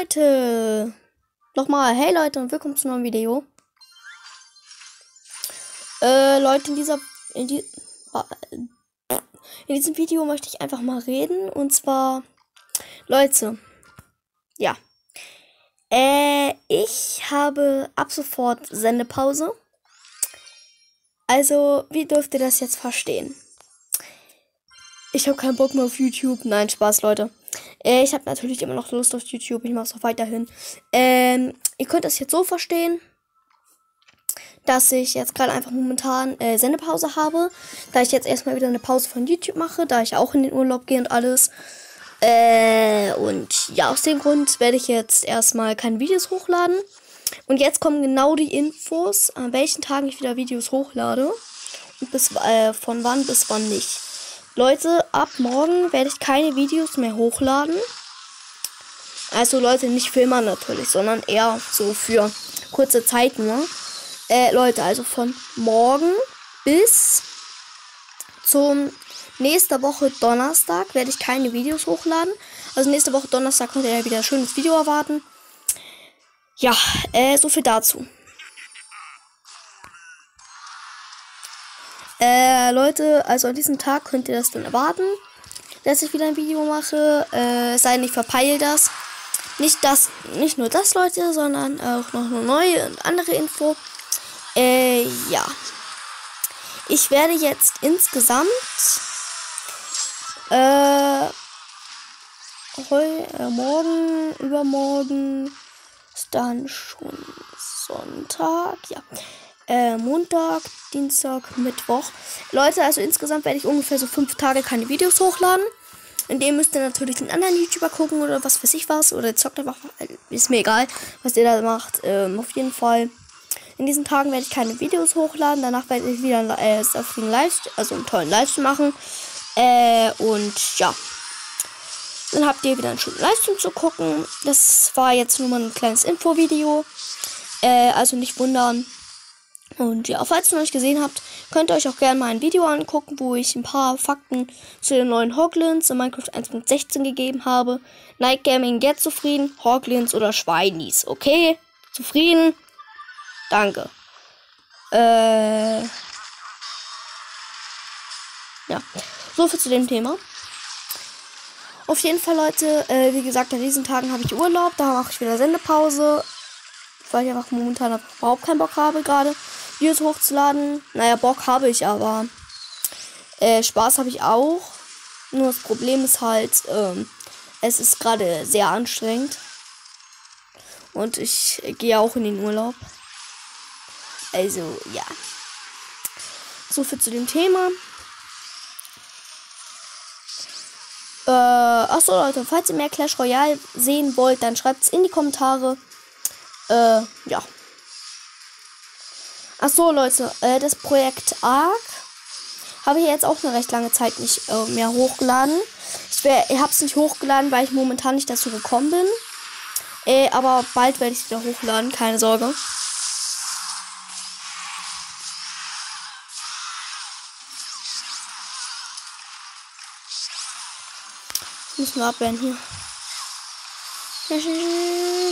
Leute! Nochmal, hey Leute und willkommen zu einem neuen Video. Äh, Leute, in dieser, in, die, in diesem Video möchte ich einfach mal reden. Und zwar, Leute, ja. Äh, ich habe ab sofort Sendepause. Also, wie dürft ihr das jetzt verstehen? Ich habe keinen Bock mehr auf YouTube. Nein, Spaß, Leute. Äh, ich habe natürlich immer noch Lust auf YouTube. Ich mache es auch weiterhin. Ähm, ihr könnt das jetzt so verstehen, dass ich jetzt gerade einfach momentan äh, Sendepause habe. Da ich jetzt erstmal wieder eine Pause von YouTube mache, da ich auch in den Urlaub gehe und alles. Äh, und ja, aus dem Grund werde ich jetzt erstmal keine Videos hochladen. Und jetzt kommen genau die Infos, an welchen Tagen ich wieder Videos hochlade. Und bis, äh, von wann bis wann nicht. Leute, ab morgen werde ich keine Videos mehr hochladen. Also Leute, nicht für immer natürlich, sondern eher so für kurze Zeit nur. Äh, Leute, also von morgen bis zum nächste Woche Donnerstag werde ich keine Videos hochladen. Also nächste Woche Donnerstag könnt ihr ja wieder ein schönes Video erwarten. Ja, äh, so viel dazu. Äh, Leute, also an diesem Tag könnt ihr das dann erwarten, dass ich wieder ein Video mache. Äh, sei nicht verpeilt das. Nicht das, nicht nur das, Leute, sondern auch noch eine neue und andere Info. Äh, ja. Ich werde jetzt insgesamt äh, heu, äh, morgen, übermorgen ist dann schon Sonntag, ja äh, Montag, Dienstag, Mittwoch. Leute, also insgesamt werde ich ungefähr so fünf Tage keine Videos hochladen. In dem müsst ihr natürlich den anderen YouTuber gucken oder was weiß ich was. Oder zockt einfach. Ist mir egal, was ihr da macht. Ähm, auf jeden Fall. In diesen Tagen werde ich keine Videos hochladen. Danach werde ich wieder äh, auf den Livestream, also einen tollen Livestream machen. Äh, und ja. Dann habt ihr wieder einen schönen Livestream zu gucken. Das war jetzt nur mal ein kleines Infovideo. Äh, also nicht wundern. Und ja, falls ihr noch nicht gesehen habt, könnt ihr euch auch gerne mal ein Video angucken, wo ich ein paar Fakten zu den neuen Hoglins in Minecraft 1.16 gegeben habe. Night Gaming jetzt zufrieden, Hoglins oder Schweinis, okay? Zufrieden? Danke. Äh. Ja, so viel zu dem Thema. Auf jeden Fall, Leute, äh, wie gesagt, an diesen Tagen habe ich Urlaub, da mache ich wieder Sendepause, weil ich einfach momentan überhaupt keinen Bock habe gerade. Videos hochzuladen. Naja, Bock habe ich aber. Äh, Spaß habe ich auch. Nur das Problem ist halt, ähm, es ist gerade sehr anstrengend. Und ich gehe auch in den Urlaub. Also, ja. So viel zu dem Thema. Äh, achso, Leute, falls ihr mehr Clash Royale sehen wollt, dann schreibt es in die Kommentare. Äh, ja. Ach so, Leute, äh, das Projekt Ark habe ich jetzt auch eine recht lange Zeit nicht äh, mehr hochgeladen. Ich, ich habe es nicht hochgeladen, weil ich momentan nicht dazu gekommen bin. Äh, aber bald werde ich es wieder hochladen, keine Sorge. Müssen wir abwehren hier.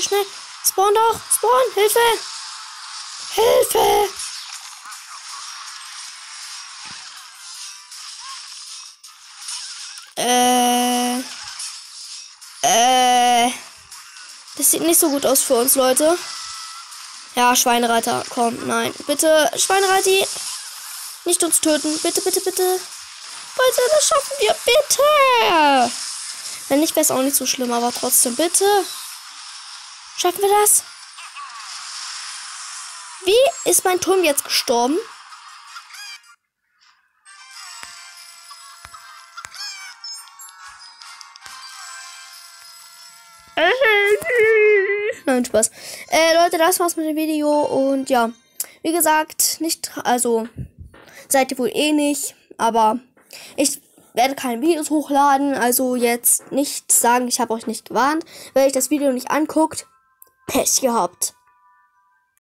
Schnell. Spawn doch! Spawn! Hilfe! Hilfe! Äh. Äh. Das sieht nicht so gut aus für uns, Leute. Ja, Schweinereiter, komm, nein. Bitte, Schweinereiter, nicht uns töten. Bitte, bitte, bitte. Leute, das schaffen wir, bitte. Wenn nicht, wäre es auch nicht so schlimm, aber trotzdem, bitte. Schaffen wir das? Wie ist mein Turm jetzt gestorben? Nein, Spaß. Äh, Leute, das war's mit dem Video. Und ja, wie gesagt, nicht, also, seid ihr wohl eh nicht. Aber ich werde keine Videos hochladen. Also jetzt nicht sagen, ich habe euch nicht gewarnt. Wenn euch das Video nicht anguckt, Pech gehabt.